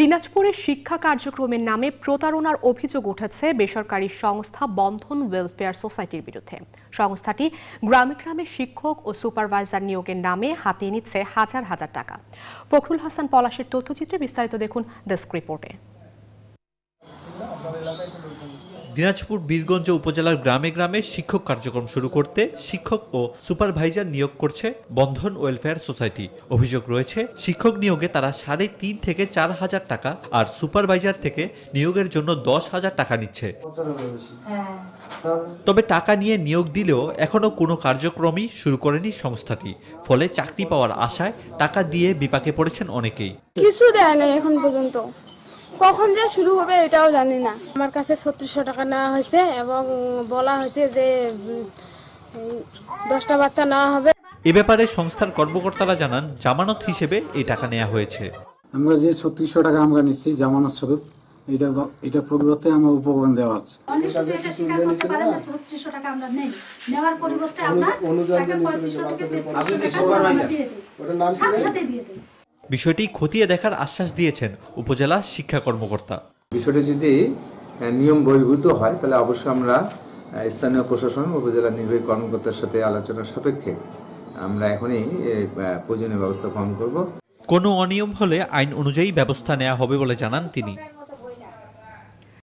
দিনাজপুরে শিক্ষা কার্যক্রমের নামে প্রতারণার অভিযোগ উঠেছে বেসরকারি সংস্থা বন্ধন ওয়েলফেয়ার সোসাইটির বিরুদ্ধে। সংস্থাটি গ্রামে গ্রামে শিক্ষক ও সুপারভাইজার নিয়োগের নামে হাতিয়ে নিচ্ছে হাজার হাজার টাকা। ফখরুল হাসান পলাশের তথ্যচিত্রে বিস্তারিত দেখুন ডেস্ক রিপোর্টে। দিনাজপুর বীরগঞ্জ উপজেলার গ্রামে গ্রামে শিক্ষক কার্যক্রম শুরু করতে শিক্ষক ও সুপারভাইজার নিয়োগ করছে বন্ধন ওয়েলফেয়ার সোসাইটি। অভিযোগ রয়েছে, শিক্ষক নিয়োগে তারা সাড়ে তিন থেকে চার হাজার টাকা আর সুপারভাইজার থেকে নিয়োগের জন্য দশ হাজার টাকা নিচ্ছে। তবে টাকা নিয়ে নিয়োগ দিলেও এখনও কোনো কার্যক্রমই শুরু করেনি সংস্থাটি। ফলে চাকরি পাওয়ার আশায় টাকা দিয়ে বিপাকে পড়েছেন অনেকেই। কিছু দেয় নাই এখন পর্যন্ত। কখন যে শুরু হবে এটাও জানি না। আমার কাছে ছত্রিশশো টাকা নেওয়া হয়েছে এবং বলা হয়েছে যে দশটা বাচ্চা নেওয়া হবে। এ ব্যাপারে সংস্থার কর্মকর্তারা জানান জামানত হিসেবে এই টাকা নেওয়া হয়েছে। আমরা যে ছত্রিশশো টাকা আমরা নিচ্ছি জামানত স্বরূপ এটা এটা পরিবর্তে আমার উপকরণ দেওয়া হচ্ছে। বিষয়টি খতিয়ে দেখার আশ্বাস দিয়েছেন উপজেলা শিক্ষা কর্মকর্তা। বিষয়টি যদি নিয়ম বহির্ভূত হয় তাহলে অবশ্যই আমরা স্থানীয় প্রশাসন উপজেলা নির্বাহী কর্মকর্তার সাথে আলোচনার সাপেক্ষে আমরা এখনই প্রয়োজনীয় ব্যবস্থা গ্রহণ করব। কোনো অনিয়ম হলে আইন অনুযায়ী ব্যবস্থা নেওয়া হবে বলে জানান তিনি।